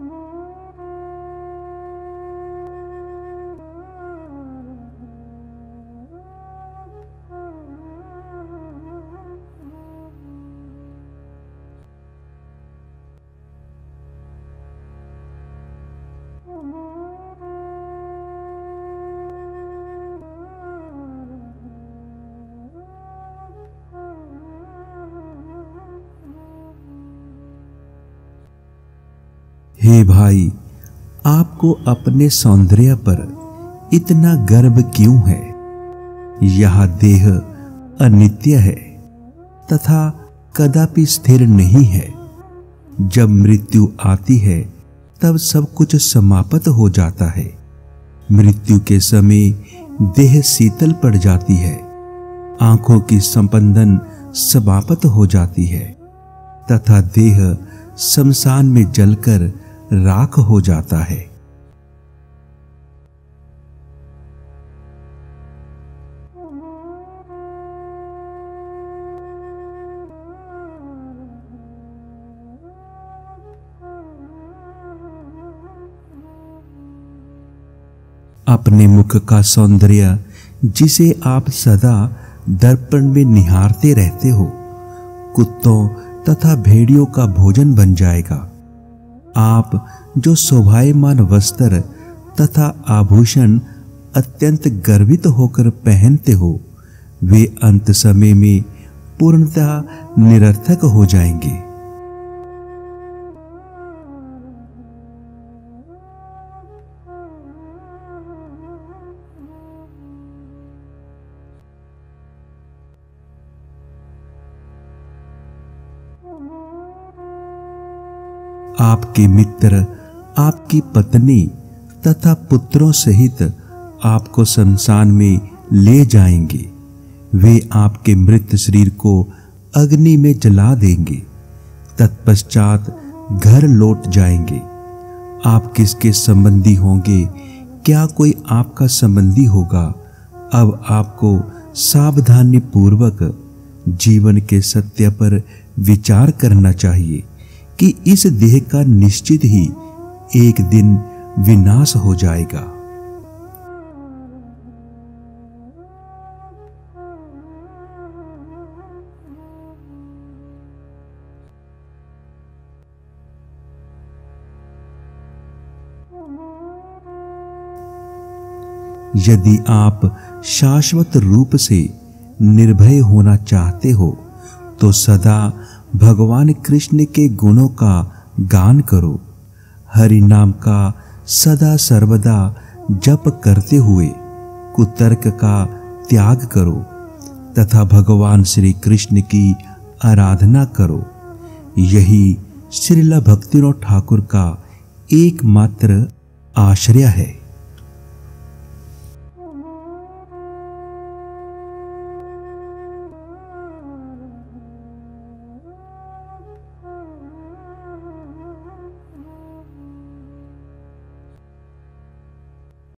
love. हे भाई, आपको अपने सौंदर्य पर इतना गर्व क्यों है? यह देह अनित्य है तथा कदापि स्थिर नहीं है। जब मृत्यु आती है, तब सब कुछ समाप्त हो जाता है। मृत्यु के समय देह शीतल पड़ जाती है। आँखों की संपंदन समाप्त हो जाती है तथा देह शमशान में जलकर राख हो जाता है। अपने मुख का सौंदर्य, जिसे आप सदा दर्पण में निहारते रहते हो, कुत्तों तथा भेड़ियों का भोजन बन जाएगा। आप जो शोभायमान वस्त्र तथा आभूषण अत्यंत गर्वित होकर पहनते हो, वे अंत समय में पूर्णतः निरर्थक हो जाएँगे। आपके मित्र, आपकी पत्नी तथा पुत्रों सहित आपको शमशान में ले जाएँगे। वे आपके मृत शरीर को अग्नि में जला देंगे। तत्पश्चात घर लौट जाएँगे। आप किसके संबंधी होंगे? क्या कोई आपका संबंधी होगा? अब आपको सावधानी पूर्वक जीवन के सत्य पर विचार करना चाहिए। कि इस देह का निश्चित ही एक दिन विनाश हो जाएगा। यदि आप शाश्वत रूप से निर्भय होना चाहते हो तो सदा भगवान कृष्ण के गुणों का गान करो। हरि नाम का सदा सर्वदा जप करते हुए कुतर्क का त्याग करो तथा भगवान श्री कृष्ण की आराधना करो। यही श्रीला भक्तिनाथ ठाकुर का एकमात्र आश्रय है।